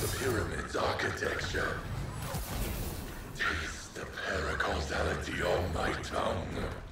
the pyramid's architecture. Taste the paracausality on my tongue.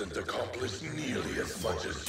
Accomplished nearly as much as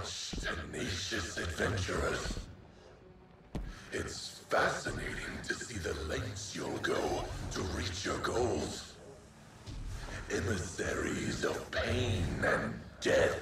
such tenacious adventurers. It's fascinating to see the lengths you'll go to reach your goals. Emissaries of pain and death.